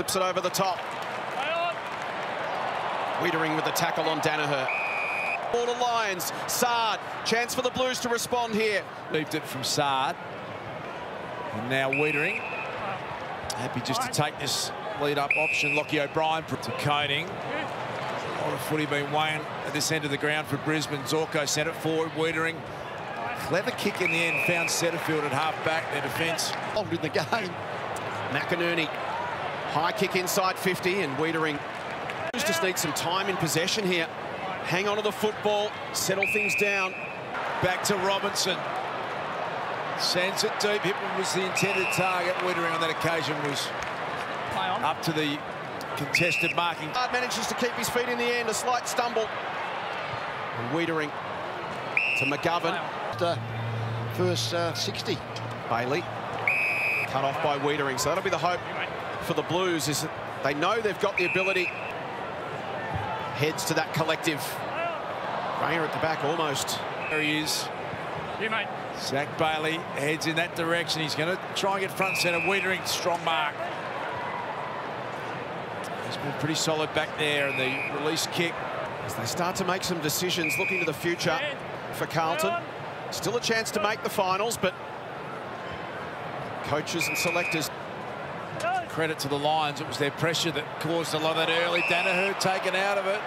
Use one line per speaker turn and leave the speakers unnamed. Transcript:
Flips it over the top. Weitering with the tackle on Daniher. Ball to Lions. Saad. Chance for the Blues to respond here.
Leaped it from Saad. And now Weitering. Happy just to take this lead-up option. Lockie O'Brien for to Koning. A lot of footy been weighing at this end of the ground for Brisbane. Zorko sent it forward. Weitering. Clever kick in the end. Found Setterfield at half-back. Their defence.
Hold in the game.
McInerney. High kick inside 50 and Weitering. Just need some time in possession here. Hang on to the football. Settle things down.
Back to Robinson. Sends it deep. Hipman was the intended target. Weitering on that occasion was up to the contested marking.
Hard manages to keep his feet in the end. A slight stumble. And Weitering to McGovern.
The first uh, 60.
Bailey. Cut off by Weitering. So that'll be the hope for the Blues is that they know they've got the ability. Heads to that collective. Rayner at the back almost.
There he is.
You, mate.
Zac Bailey heads in that direction. He's going to try and get front centre. Weitering, strong mark. He's been pretty solid back there. And the release kick.
As they start to make some decisions looking to the future for Carlton. Still a chance to make the finals, but coaches and selectors.
Credit to the Lions. It was their pressure that caused a lot of that early. Daniher taken out of it.